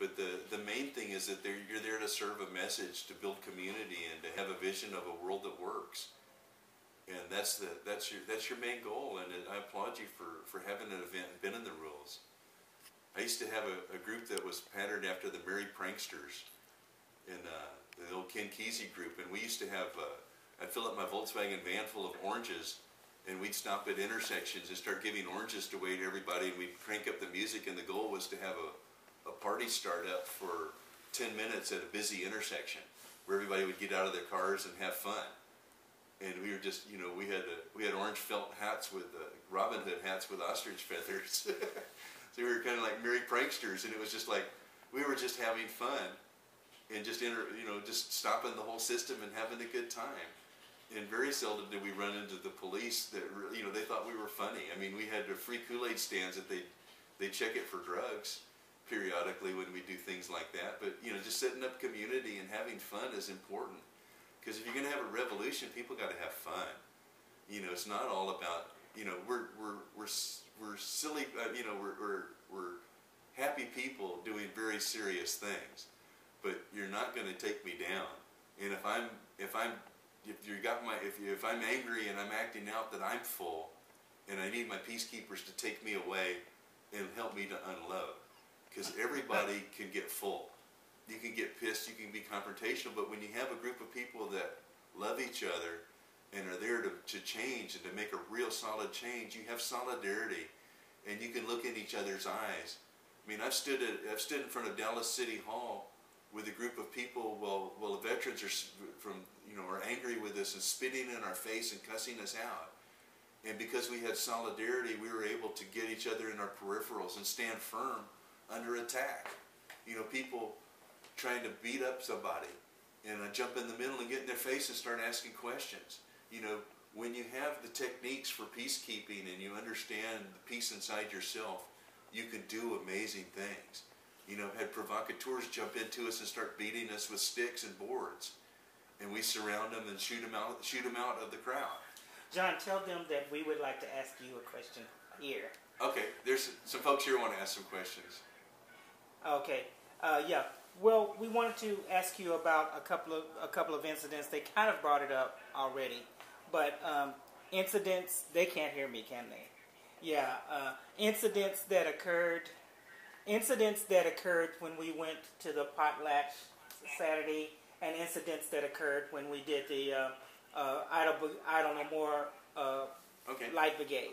But the, the main thing is that you're there to serve a message, to build community, and to have a vision of a world that works. And that's the that's your that's your main goal. And I applaud you for, for having an event and bending the rules. I used to have a, a group that was patterned after the Merry Pranksters in uh, the old Ken Kesey group, and we used to have. Uh, I'd fill up my Volkswagen van full of oranges, and we'd stop at intersections and start giving oranges away to everybody, and we'd crank up the music, and the goal was to have a a party start up for 10 minutes at a busy intersection where everybody would get out of their cars and have fun. And we were just, you know, we had uh, we had orange felt hats with uh, Robin Hood hats with ostrich feathers. so we were kind of like merry pranksters, and it was just like we were just having fun and just inter, you know just stopping the whole system and having a good time. And very seldom did we run into the police that you know they thought we were funny. I mean, we had the free Kool Aid stands that they they check it for drugs periodically when we do things like that. But you know, just setting up community and having fun is important. Because if you're going to have a revolution, people got to have fun. You know, it's not all about you know we're we're we're we're silly. Uh, you know, we're we're we're happy people doing very serious things. But you're not going to take me down. And if I'm if I'm if you got my if you, if I'm angry and I'm acting out that I'm full, and I need my peacekeepers to take me away and help me to unload because everybody can get full. You can get pissed, you can be confrontational, but when you have a group of people that love each other and are there to, to change and to make a real solid change, you have solidarity and you can look in each other's eyes. I mean, I've stood, at, I've stood in front of Dallas City Hall with a group of people while, while the veterans are from, you know, are angry with us and spitting in our face and cussing us out. And because we had solidarity, we were able to get each other in our peripherals and stand firm under attack. You know, people trying to beat up somebody and I jump in the middle and get in their face and start asking questions. You know, when you have the techniques for peacekeeping and you understand the peace inside yourself, you can do amazing things. You know, had provocateurs jump into us and start beating us with sticks and boards, and we surround them and shoot them out, shoot them out of the crowd. John, tell them that we would like to ask you a question here. Okay, there's some folks here who want to ask some questions. Okay. Uh, yeah. Well, we wanted to ask you about a couple of a couple of incidents. They kind of brought it up already, but um, incidents they can't hear me, can they? Yeah. Uh, incidents that occurred. Incidents that occurred when we went to the potlatch Saturday, and incidents that occurred when we did the uh, uh, Idle, Idle No More uh, okay. Light Brigade.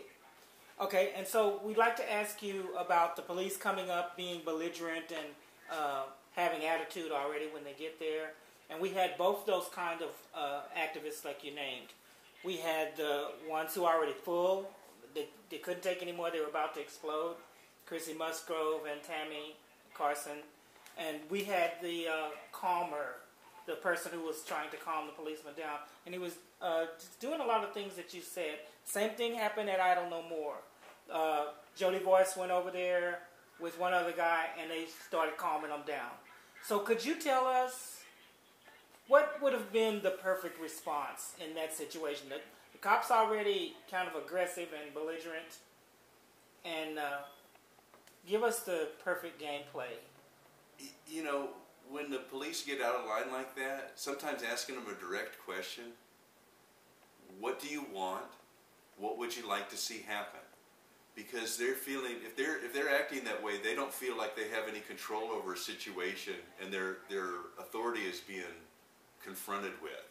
Okay, and so we'd like to ask you about the police coming up, being belligerent and uh, having attitude already when they get there. And we had both those kind of uh, activists like you named. We had the ones who are already full, they, they couldn't take anymore, they were about to explode. Chrissy Musgrove and Tammy Carson. And we had the uh, calmer, the person who was trying to calm the policeman down. And he was uh, doing a lot of things that you said. Same thing happened at Idle No More uh, Jody Voice went over there with one other guy and they started calming them down. So could you tell us what would have been the perfect response in that situation? The, the cops already kind of aggressive and belligerent, and uh, give us the perfect gameplay. You know, when the police get out of line like that, sometimes asking them a direct question, what do you want? What would you like to see happen? Because they're feeling if they're if they're acting that way, they don't feel like they have any control over a situation, and their their authority is being confronted with.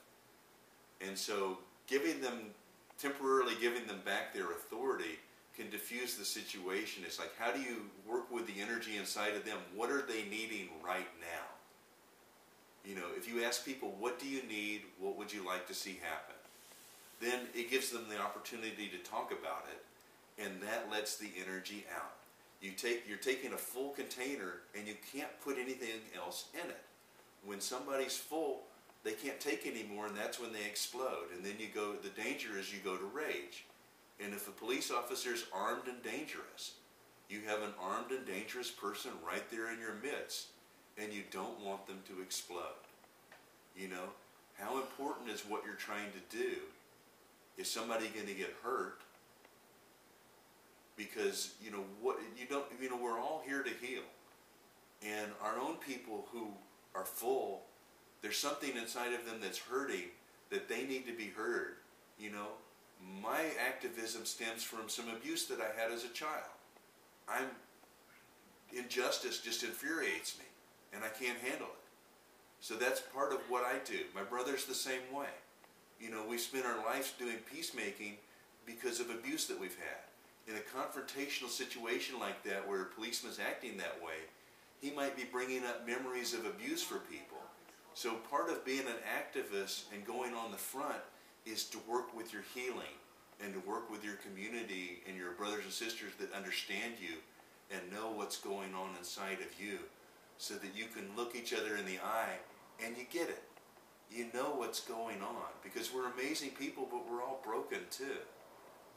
And so, giving them temporarily giving them back their authority can diffuse the situation. It's like how do you work with the energy inside of them? What are they needing right now? You know, if you ask people, what do you need? What would you like to see happen? Then it gives them the opportunity to talk about it and that lets the energy out. You take, you're taking a full container and you can't put anything else in it. When somebody's full, they can't take anymore and that's when they explode. And then you go, the danger is you go to rage. And if a police officer is armed and dangerous, you have an armed and dangerous person right there in your midst and you don't want them to explode. You know, how important is what you're trying to do? Is somebody going to get hurt? Because you know what you don't you know we're all here to heal And our own people who are full, there's something inside of them that's hurting that they need to be heard. You know, my activism stems from some abuse that I had as a child. I'm injustice just infuriates me and I can't handle it. So that's part of what I do. My brother's the same way. You know, we spend our lives doing peacemaking because of abuse that we've had. In a confrontational situation like that where a policeman's acting that way, he might be bringing up memories of abuse for people. So part of being an activist and going on the front is to work with your healing and to work with your community and your brothers and sisters that understand you and know what's going on inside of you so that you can look each other in the eye and you get it. You know what's going on because we're amazing people, but we're all broken too.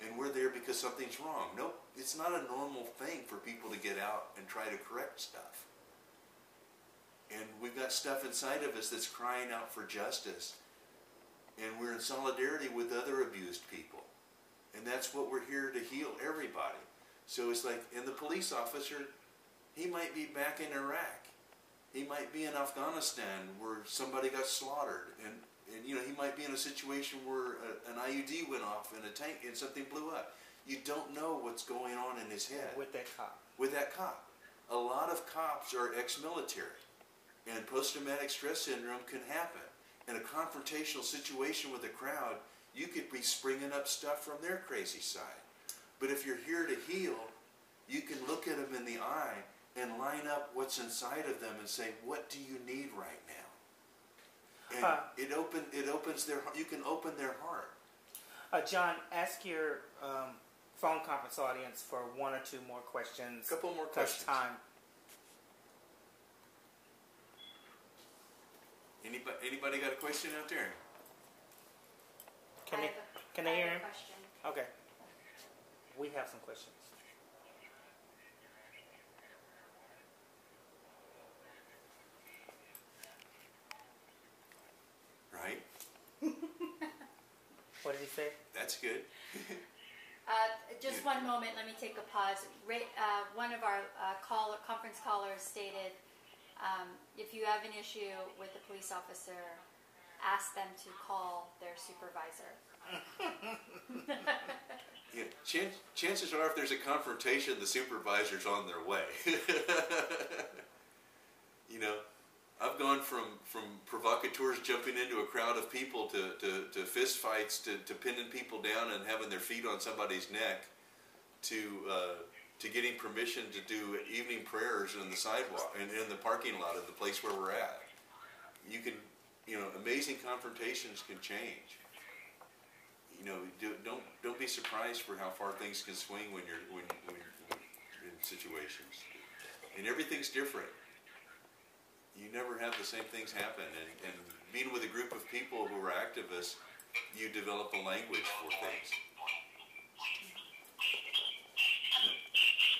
And we're there because something's wrong. Nope, it's not a normal thing for people to get out and try to correct stuff. And we've got stuff inside of us that's crying out for justice. And we're in solidarity with other abused people. And that's what we're here to heal everybody. So it's like, and the police officer, he might be back in Iraq. He might be in Afghanistan where somebody got slaughtered. And, and you know, he might be in a situation where a, an IUD went off in a tank and something blew up. You don't know what's going on in his head. With that cop. With that cop. A lot of cops are ex-military. And post-traumatic stress syndrome can happen. In a confrontational situation with a crowd, you could be springing up stuff from their crazy side. But if you're here to heal, you can look at them in the eye and line up what's inside of them and say, "What do you need right now?" And Uh, it open it opens their you can open their heart. Uh, John, ask your um, phone conference audience for one or two more questions. A couple more questions. time. Anybody anybody got a question out there? Can I they, have a- can I they have hear a him? question. Okay. We have some questions. Right? What did he say? That's good. Uh, just one moment, let me take a pause. Ra- uh, one of our uh, call, conference callers stated, um, if you have an issue with a police officer, ask them to call their supervisor. Yeah, chan- chances are, if there's a confrontation, the supervisor's on their way. you know, I've gone from, from provocateurs jumping into a crowd of people to, to, to fist fights to, to pinning people down and having their feet on somebody's neck to uh, to getting permission to do evening prayers in the sidewalk and in the parking lot of the place where we're at. You can, you know, amazing confrontations can change you know, do, don't don't be surprised for how far things can swing when you're when, when you're in situations, and everything's different. You never have the same things happen, and, and being with a group of people who are activists, you develop a language for things.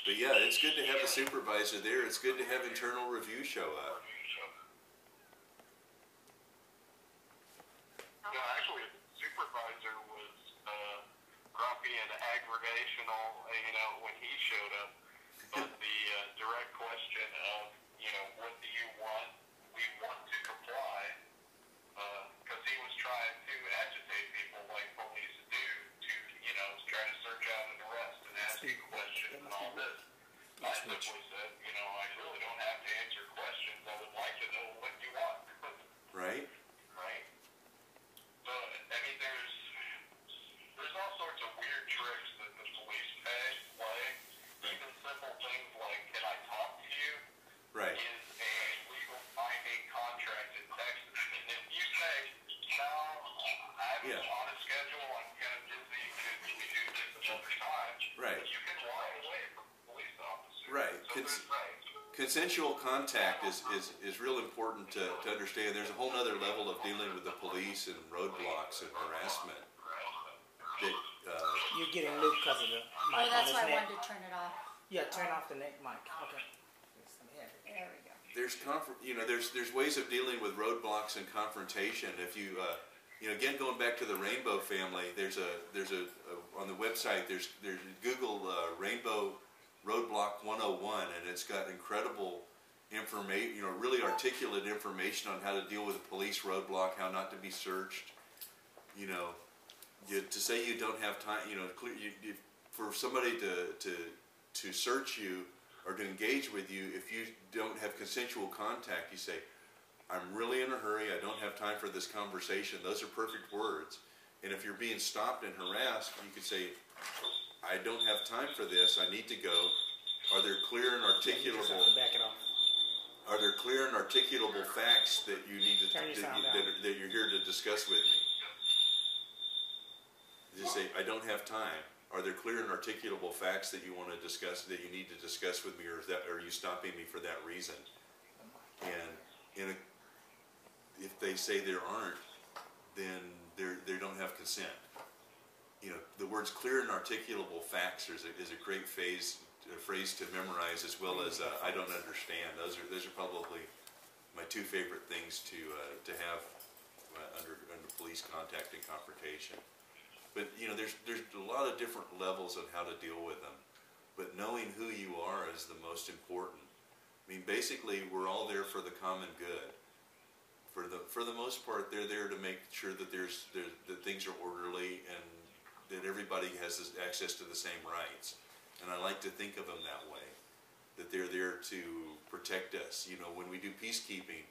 But yeah, it's good to have a supervisor there. It's good to have internal review show up. No, actually, supervisor was uh, grumpy and aggravational, you know, when he showed up. But the uh, direct question of, you know, what do you want? We want to comply, uh, because he was trying to agitate people like police do to, you know, try to search out and arrest and ask you questions and all this. I simply said, you know, I really don't have to answer questions. I would like to know what you want. Right? right? So, I mean, there's there's all sorts of weird tricks that the police pay, play. Even simple things like, "Can I talk to you?" Right. is a legal binding contract in Texas. And if you say, "No, I'm Yeah. on a schedule. I'm kind of busy. Could we do this another time?" Right. You can walk away from a police officer. Right. So Cons- there's right. Consensual contact is, is, is real important to, to understand. There's a whole other level of dealing with the police and roadblocks and harassment that, uh, You're getting Luke because of the Oh, mic on that's his why I neck. wanted to turn it off. Yeah, turn off the neck mic. Okay. Yes, let me have it. There we go. there's conf- you know there's there's ways of dealing with roadblocks and confrontation. If you uh, you know again going back to the Rainbow family, there's a there's a, a on the website there's there's Google uh, Rainbow Roadblock 101, and it's got incredible information, you know, really articulate information on how to deal with a police roadblock, how not to be searched. You know, you, to say you don't have time, you know, you, for somebody to, to, to search you or to engage with you, if you don't have consensual contact, you say, I'm really in a hurry, I don't have time for this conversation. Those are perfect words. And if you're being stopped and harassed, you could say, I don't have time for this, I need to go. Are there clear and You just have articulable to back it off. are there clear and articulable facts that you need to, that, you, that, are- that you're here to discuss with me? Just say, I don't have time. Are there clear and articulable facts that you want to discuss, that you need to discuss with me, or is that, are you stopping me for that reason? And a, if they say there aren't, then they're, they don't have consent. You know, the words clear and articulable facts is a, is a great phase, a phrase to memorize as well as, uh, I don't understand. Those are, those are probably my two favorite things to, uh, to have uh, under, under police contact and confrontation. But, you know, there's, there's a lot of different levels of how to deal with them. But knowing who you are is the most important. I mean, basically, we're all there for the common good. For the, for the most part, they're there to make sure that there's, there, that things are orderly and that everybody has access to the same rights. And I like to think of them that way, that they're there to protect us. You know, when we do peacekeeping,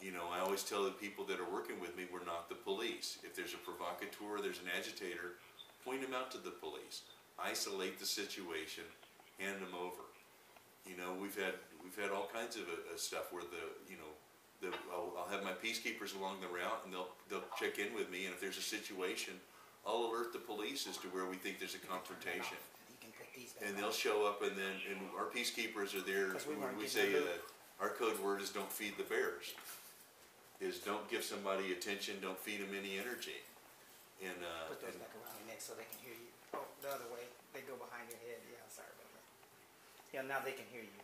you know, I always tell the people that are working with me, we're not the police. If there's a provocateur, there's an agitator, point them out to the police. Isolate the situation, hand them over. You know, we've had we've had all kinds of uh, stuff where the you know, the I'll, I'll have my peacekeepers along the route, and they'll they'll check in with me, and if there's a situation, I'll alert the police as to where we think there's a confrontation You can put these back and they'll show up and then, and our peacekeepers are there, 'Cause we we, weren't we getting say, the uh, our code word is don't feed the bears. Is don't give somebody attention, don't feed them any energy. And, uh, Put those and- back around your neck so they can hear you. Oh, the other way. They go behind your head. Yeah, sorry about that. Yeah, now they can hear you.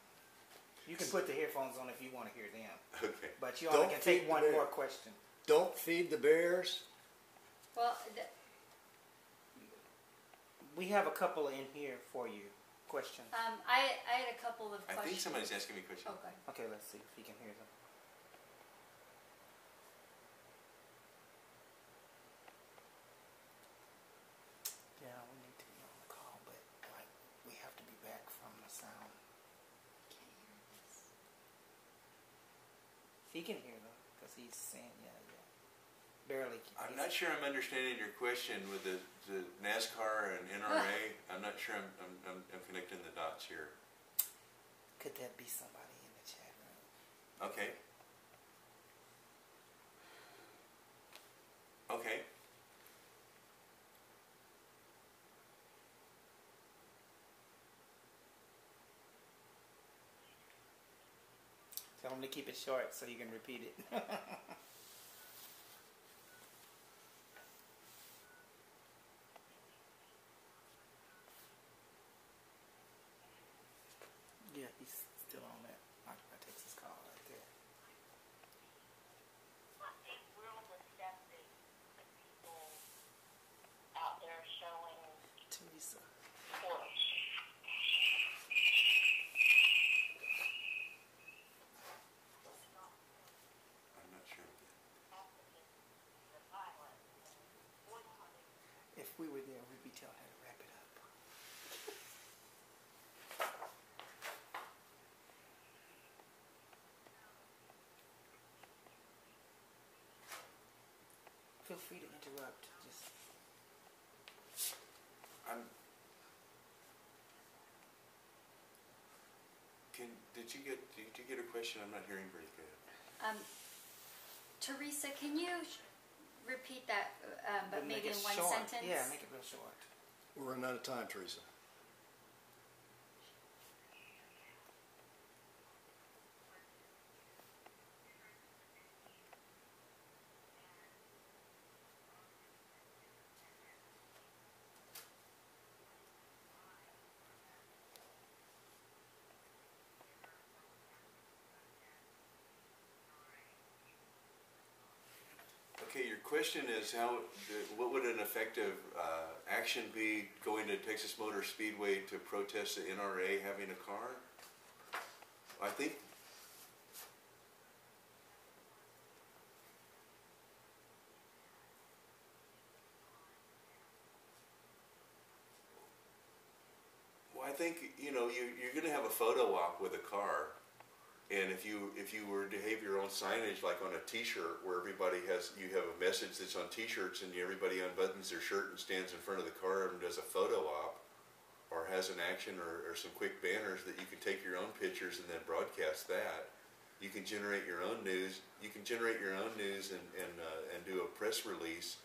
You can put the headphones on if you want to hear them. okay, But you only Don't can take feed the one bear. more question. Don't feed the bears. Well, th- We have a couple in here for you. Questions. um, I, I had a couple of I questions. think somebody's asking me a question. Okay. Okay, let's see if he can hear them. Yeah, we need to be on the call, but like we have to be back from the sound. Can't hear this. He can hear them because he's saying yeah, yeah. Barely. I'm not sure I'm understanding your question with the, the NASCAR and NRA. I'm not sure I'm, I'm, I'm, I'm connecting the dots here. Could that be somebody in the chat room? Okay. Okay. Tell him to keep it short so you can repeat it. yeah, he's still on that. I, I takes his call right there. it will discuss it with people out there showing Teresa. force. I'm not sure. The violence. Boycotting. If we were there, we'd be telling her to wrap it up. Feel free to interrupt. Just I'm. Can did you get did you get a question? I'm not hearing very good. Um, Teresa, can you sh- repeat that, um, but make maybe it in one short. sentence? Yeah, make it real short. We're running out of time, Teresa. question is how, what would an effective uh, action be going to Texas Motor Speedway to protest the NRA having a car? I think I think you know you, are going to have a photo op with a car, and if you if you were to have your own signage like on a T-shirt where everybody has you have a message that's on T-shirts and everybody unbuttons their shirt and stands in front of the car and does a photo op, or has an action or, or some quick banners that you can take your own pictures and then broadcast that. You can generate your own news. You can generate your own news and and uh, and do a press release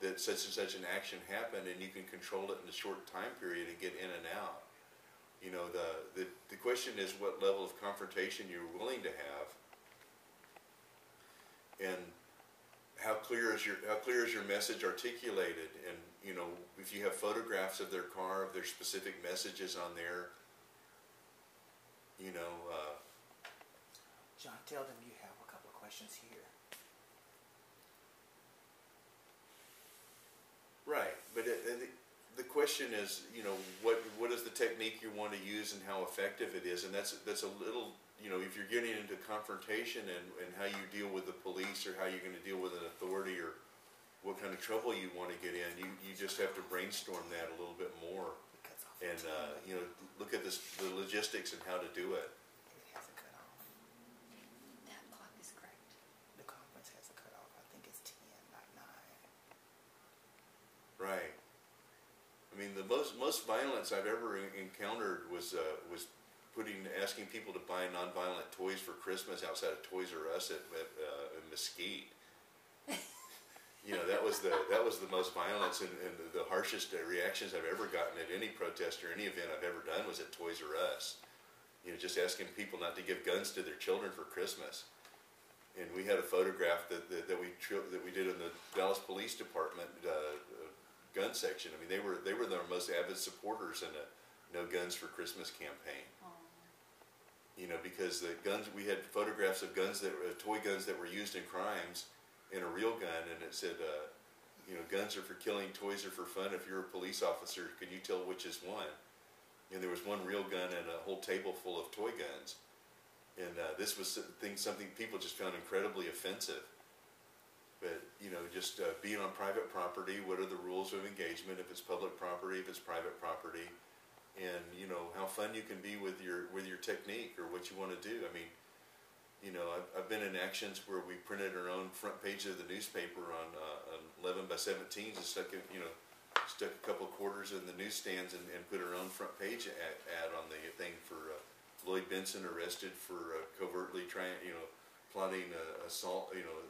that such and such an action happened, and you can control it in a short time period and get in and out. You know, the, the, the question is what level of confrontation you're willing to have. And how clear is your, how clear is your message articulated? And, you know, if you have photographs of their car, of their specific messages on there, you know, uh, John, tell them you have a couple of questions here. Right, but it, it, the question is, you know, what what is the technique you want to use and how effective it is, and that's that's a little, you know, if you're getting into confrontation and, and how you deal with the police or how you're going to deal with an authority or what kind of trouble you want to get in, you, you just have to brainstorm that a little bit more. And uh, you know look at this the logistics and how to do it. it has a cutoff. That clock is correct. The conference has a cutoff. I think it's ten, not nine. Right. I mean, the most most violence I've ever encountered was uh, was putting asking people to buy nonviolent toys for Christmas outside of Toys R Us at, at uh, Mesquite. you know, that was the that was the most violence and, and the harshest uh, reactions I've ever gotten at any protest or any event I've ever done was at Toys R Us. You know, just asking people not to give guns to their children for Christmas. And we had a photograph that, that, that we that we did in the Dallas Police Department uh, gun section. I mean, they were they were their most avid supporters in a No Guns for Christmas campaign. You know, because the guns we had photographs of guns that were toy guns that were used in crimes, and a real gun, and it said, uh, you know, guns are for killing, toys are for fun. If you're a police officer, can you tell which is one? And there was one real gun and a whole table full of toy guns, and uh, this was something something people just found incredibly offensive. But you know, just uh, being on private property, what are the rules of engagement? If it's public property, if it's private property, and you know how fun you can be with your with your technique or what you want to do. I mean, you know, I've, I've been in actions where we printed our own front page of the newspaper on, uh, on 11 by 17s and stuck it, you know, stuck a couple quarters in the newsstands and, and put our own front page ad, ad on the thing for uh, Lloyd Bentsen arrested for uh, covertly trying, you know, plotting uh, assault, you know,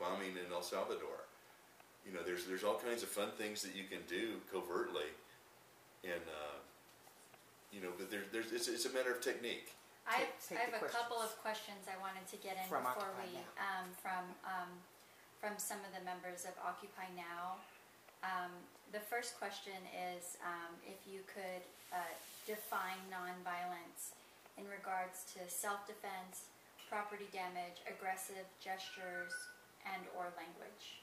bombing in El Salvador. You know, there's there's all kinds of fun things that you can do covertly, and uh, you know, but there, there's it's, it's a matter of technique. I, Take- take I have the a couple of questions. questions I wanted to get in From before Occupy we, um, from, um, from some of the members of Occupy Now. Um, the first question is, um, if you could, uh, define nonviolence in regards to self-defense, property damage, aggressive gestures, and or language.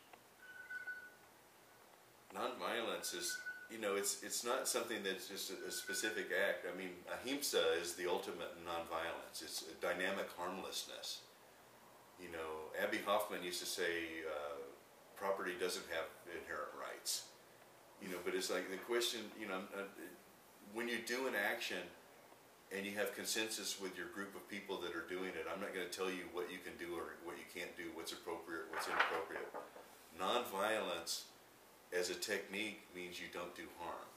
Nonviolence is, you know, it's it's not something that's just a, a specific act. I mean, ahimsa is the ultimate nonviolence. It's a dynamic harmlessness. You know, Abbie Hoffman used to say, uh, property doesn't have inherent rights. You know, but it's like the question, you know, uh, when you do an action and you have consensus with your group of people that are doing it, I'm not going to tell you what you can do or what you can't do, what's appropriate, what's inappropriate. Nonviolence as a technique means you don't do harm,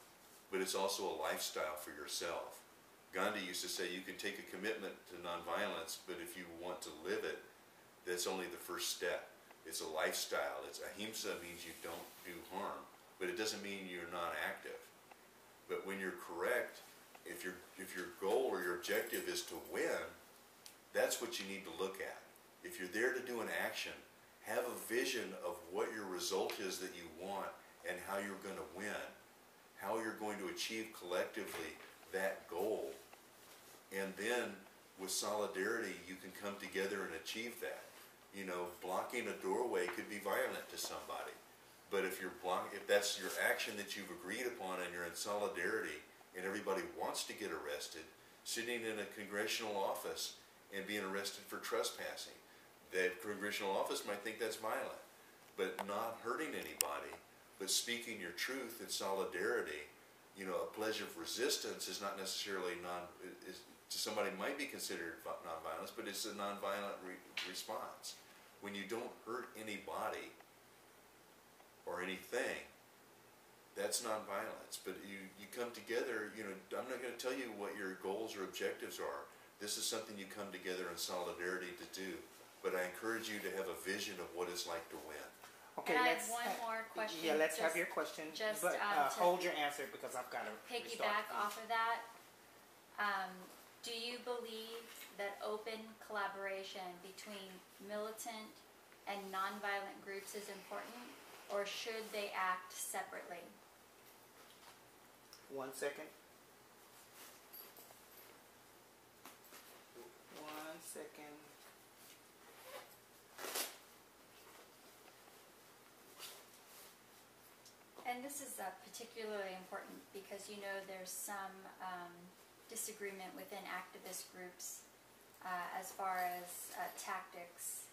but it's also a lifestyle for yourself. Gandhi used to say you can take a commitment to nonviolence, but if you want to live it, that's only the first step. It's a lifestyle. It's ahimsa means you don't do harm, but it doesn't mean you're not active. But when you're correct, if your if your goal or your objective is to win, that's what you need to look at. If you're there to do an action, have a vision of what your result is that you want and how you're going to win, how you're going to achieve collectively that goal. And then with solidarity, you can come together and achieve that. You know, blocking a doorway could be violent to somebody. But if you're block, if that's your action that you've agreed upon and you're in solidarity and everybody wants to get arrested, sitting in a congressional office and being arrested for trespassing, that congressional office might think that's violent, but not hurting anybody, but speaking your truth in solidarity you know, a pledge of resistance is not necessarily non, is, to somebody might be considered vi- nonviolence, but it's a nonviolent re- response. When you don't hurt anybody or anything, that's nonviolence. But you, you come together, you know, I'm not going to tell you what your goals or objectives are. This is something you come together in solidarity to do. But I encourage you to have a vision of what it's like to win. Okay, And I have let's one more question, Yeah, let's have your question, just, but um, uh, to hold your answer because I've got to piggyback off of that, um, do you believe that open collaboration between militant and nonviolent groups is important, or should they act separately? One second. One second. And this is uh, particularly important because you know there's some um, disagreement within activist groups uh, as far as uh, tactics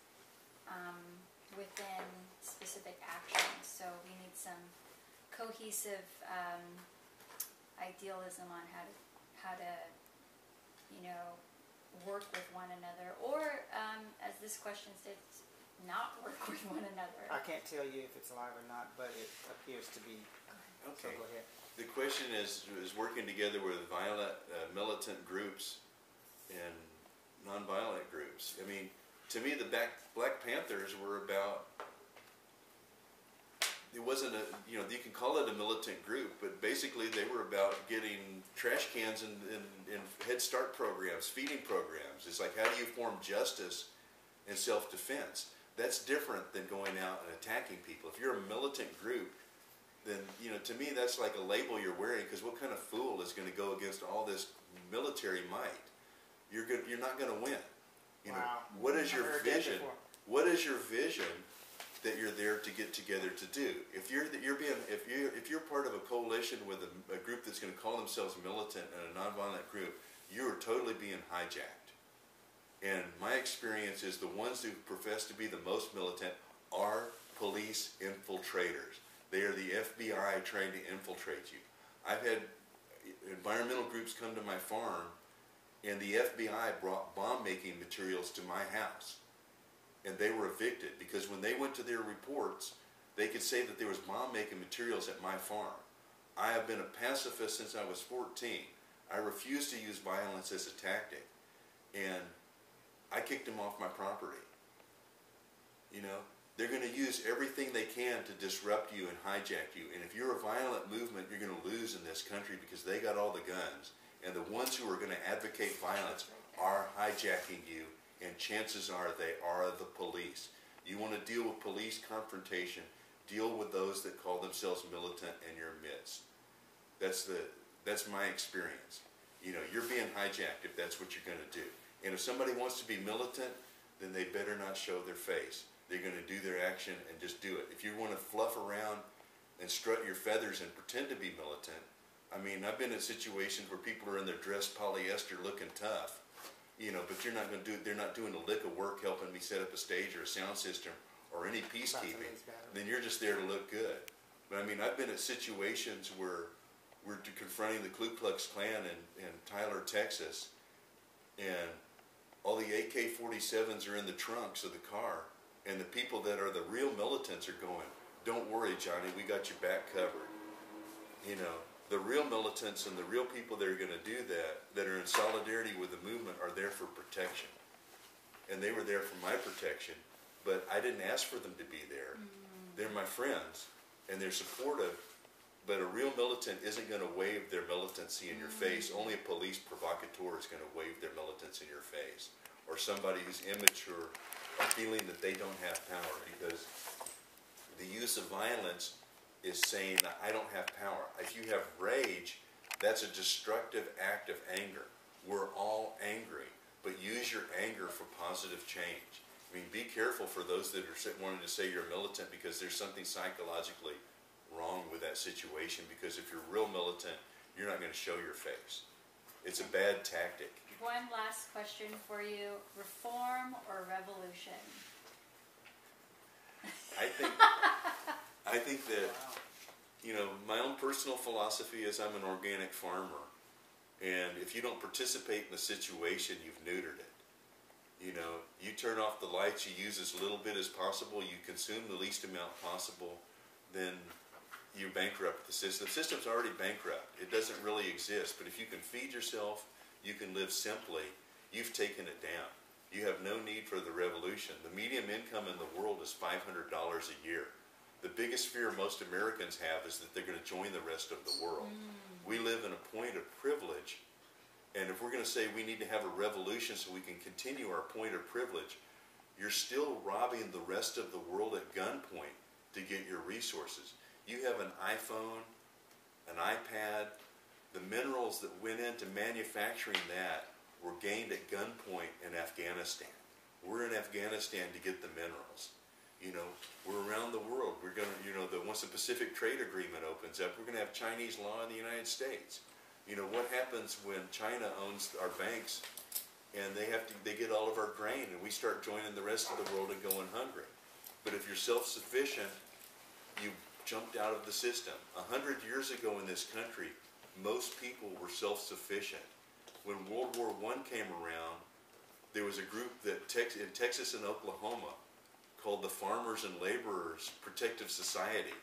um, within specific actions. So we need some cohesive um, idealism on how to how to you know work with one another, or um, as this question states, not work with one another. I can't tell you if it's live or not, but it appears to be. So Okay. go ahead. The question is, is working together with violent, uh, militant groups and nonviolent groups. I mean, to me, the Black, Black Panthers were about, it wasn't a, you know, you can call it a militant group, but basically they were about getting trash cans and, Head Start programs, feeding programs. It's like, how do you form justice and self-defense? That's different than going out and attacking people. If you're a militant group, then you know to me that's like a label you're wearing because what kind of fool is going to go against all this military might you're good you're not going to win you know Wow. what is your vision what is your vision that you're there to get together to do if you're that you're being if you if you're part of a coalition with a, a group that's going to call themselves militant and a nonviolent group you are totally being hijacked and my experience is the ones who profess to be the most militant are police infiltrators. They are the FBI trying to infiltrate you. I've had environmental groups come to my farm, and the FBI brought bomb making materials to my house. And they were evicted because when they went to their reports, they could say that there was bomb making materials at my farm. I have been a pacifist since I was 14. I refuse to use violence as a tactic. And I kicked them off my property. You know, they're going to use everything they can to disrupt you and hijack you. And if you're a violent movement, you're going to lose in this country because they got all the guns. And the ones who are going to advocate violence are hijacking you, and chances are they are the police. You want to deal with police confrontation, deal with those that call themselves militant in your midst. That's the that's my experience. You know, you're being hijacked if that's what you're going to do. And if somebody wants to be militant, then they better not show their face. They're going to do their action and just do it. If you want to fluff around and strut your feathers and pretend to be militant, I mean, I've been in situations where people are in their dress polyester looking tough, you know, but you're not going to do. They're not doing a lick of work helping me set up a stage or a sound system or any peacekeeping. Then you're just there to look good. But I mean, I've been at situations where we're confronting the Ku Klux Klan in, in Tyler, Texas, and all the AK-47s are in the trunks of the car, and the people that are the real militants are going, "Don't worry, Johnny, we got your back covered." You know, the real militants and the real people that are going to do that, that are in solidarity with the movement, are there for protection, and they were there for my protection. But I didn't ask for them to be there. Mm. They're my friends, and they're supportive. But a real militant isn't going to wave their militancy in your mm. face. Only a police provocateur is going to wave their militance in your face, or somebody who's immature or feeling that they don't have power because the use of violence is saying that I don't have power. If you have rage, that's a destructive act of anger. We're all angry, but use your anger for positive change. I mean, be careful for those that are wanting to say you're militant because there's something psychologically wrong with that situation. Because if you're real militant, you're not going to show your face. It's a bad tactic. One last question for you: reform or revolution? I think I think that you know, my own personal philosophy is I'm an organic farmer, and if you don't participate in the situation, you've neutered it. You know, you turn off the lights, you use as little bit as possible, you consume the least amount possible, then you bankrupt the system. The system's already bankrupt. It doesn't really exist. But if you can feed yourself, you can live simply, you've taken it down. You have no need for the revolution. The median income in the world is $500 a year. The biggest fear most Americans have is that they're going to join the rest of the world. Mm. We live in a point of privilege, and if we're going to say we need to have a revolution so we can continue our point of privilege, you're still robbing the rest of the world at gunpoint to get your resources. You have an iPhone, an iPad, the minerals that went into manufacturing that were gained at gunpoint in Afghanistan. We're in Afghanistan to get the minerals. You know, we're around the world. We're going to, you know, the, once the Pacific Trade Agreement opens up, we're going to have Chinese law in the United States. You know, what happens when China owns our banks and they have to, they get all of our grain and we start joining the rest of the world and going hungry. But if you're self-sufficient, you jumped out of the system. A hundred years ago in this country, most people were self-sufficient. When World War I came around, there was a group that in Texas and Oklahoma called the Farmers and Laborers Protective Society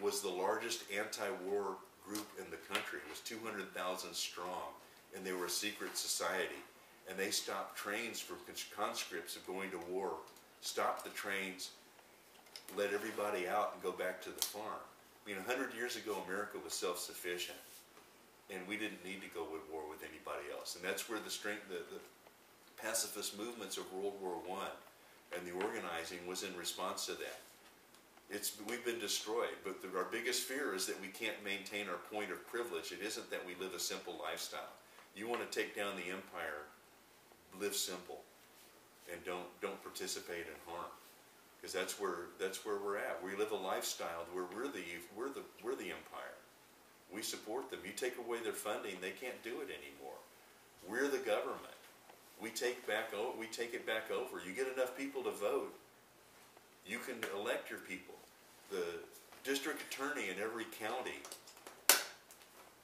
was the largest anti-war group in the country. It was 200,000 strong, and they were a secret society. And they stopped trains cons- conscripts of going to war, stopped the trains, let everybody out and go back to the farm. I mean, 100 years ago, America was self-sufficient, and we didn't need to go to war with anybody else. And that's where the strength, the, the pacifist movements of World War One and the organizing was in response to that. It's, we've been destroyed, but the, our biggest fear is that we can't maintain our point of privilege. It isn't that we live a simple lifestyle. You want to take down the empire, live simple, and don't don't participate in harm, because that's where that's where we're at. We live a lifestyle where we're the we're the we're the empire. We support them. You take away their funding, they can't do it anymore. We're the government. We take back we take it back over. You get enough people to vote, you can elect your people. The district attorney in every county,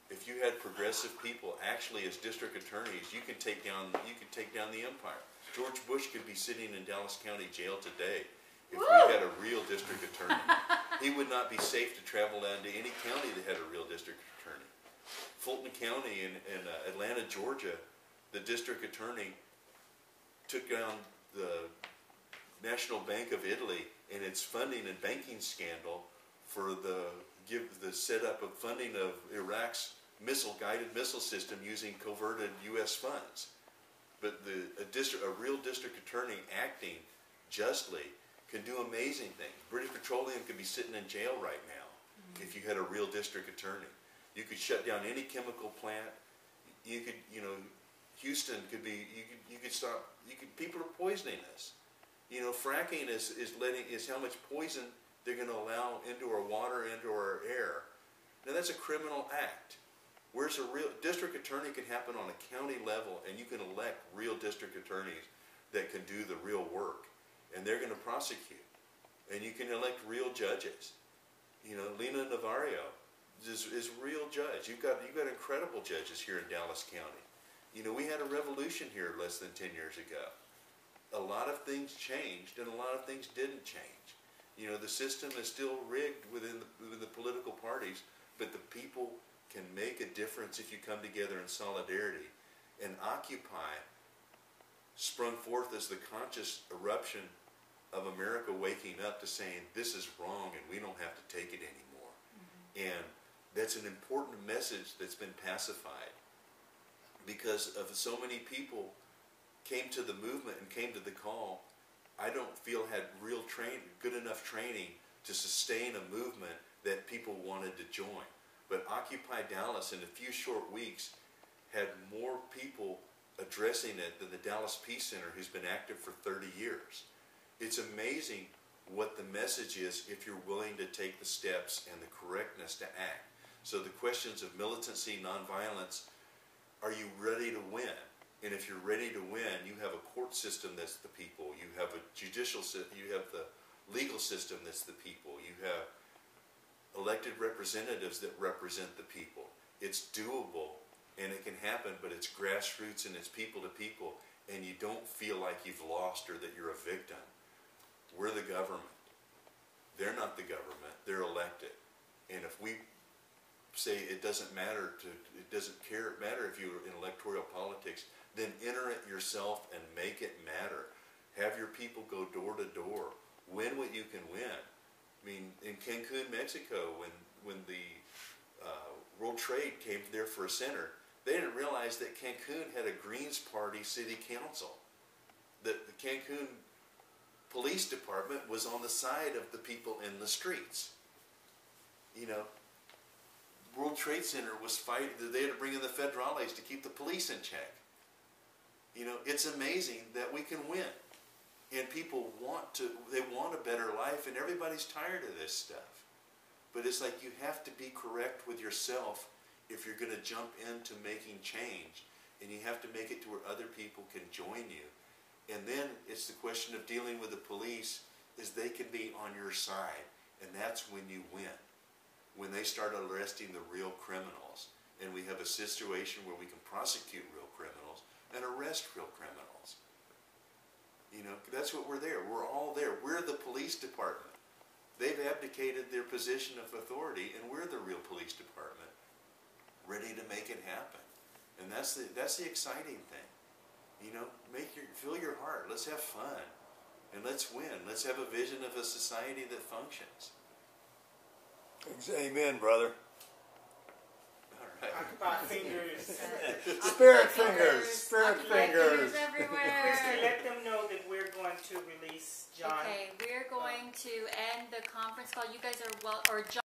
if you had progressive people actually as district attorneys, you could take down you could take down the empire. George Bush could be sitting in Dallas County Jail today if we had a real district attorney. he would not be safe to travel down to any county that had a real district attorney. Fulton County in, in uh, Atlanta, Georgia, the district attorney took down the National Bank of Italy and its funding and banking scandal for the give the setup of funding of Iraq's missile guided missile system using coverted U.S. funds. But the a district a real district attorney acting justly can do amazing things. British Petroleum could be sitting in jail right now mm-hmm. if you had a real district attorney. You could shut down any chemical plant. You could, you know, Houston could be. You could, you could stop. You could. People are poisoning us. You know, fracking is is letting is how much poison they're going to allow into our water, into our air. Now that's a criminal act. Where's a real district attorney can happen on a county level, and you can elect real district attorneys that can do the real work, and they're going to prosecute. And you can elect real judges. You know, Lena Levario is, is real judge. You've got you've got incredible judges here in Dallas County. You know, we had a revolution here less than ten years ago. A lot of things changed, and a lot of things didn't change. You know, the system is still rigged within the, within the political parties, but the people can make a difference if you come together in solidarity. And Occupy sprung forth as the conscious eruption of America waking up to saying this is wrong and we don't have to take it anymore. Mm-hmm. And that's an important message that's been pacified because of so many people came to the movement and came to the call. I don't feel had real train good enough training to sustain a movement that people wanted to join. But Occupy Dallas in a few short weeks had more people addressing it than the Dallas Peace Center, who's been active for 30 years. It's amazing what the message is if you're willing to take the steps and the correctness to act. So the questions of militancy, nonviolence, are you ready to win? And if you're ready to win, you have a court system that's the people. You have a judicial system. You have the legal system that's the people. You have elected representatives that represent the people. It's doable and it can happen, but it's grassroots and it's people to people, and you don't feel like you've lost or that you're a victim. We're the government. They're not the government. They're elected. And if we say it doesn't matter to, it doesn't care matter if you're in electoral politics, then enter it yourself and make it matter. Have your people go door to door. Win what you can win. I mean, in Cancun, Mexico, when when the uh, World Trade came there for a center, they didn't realize that Cancun had a Greens Party city council. That the Cancun police department was on the side of the people in the streets. You know, World Trade Center was fighting. They had to bring in the federales to keep the police in check. You know, it's amazing that we can win, and people want to. They want a better life, and everybody's tired of this stuff. But it's like you have to be correct with yourself if you're going to jump into making change, and you have to make it to where other people can join you. And then it's the question of dealing with the police is they can be on your side, and that's when you win. When they start arresting the real criminals, and we have a situation where we can prosecute real criminals and arrest real criminals. You know, that's what we're there. We're all there. We're the police department. They've abdicated their position of authority, and we're the real police department, ready to make it happen. And that's the that's the exciting thing. You know, make your fill your heart. Let's have fun, and let's win. Let's have a vision of a society that functions. Amen, brother. All right. Fingers. Spirit fingers, spirit Occupy fingers. Christy, everywhere. let them know that we're going to release John. Okay, we're going to end the conference call. You guys are well, or John.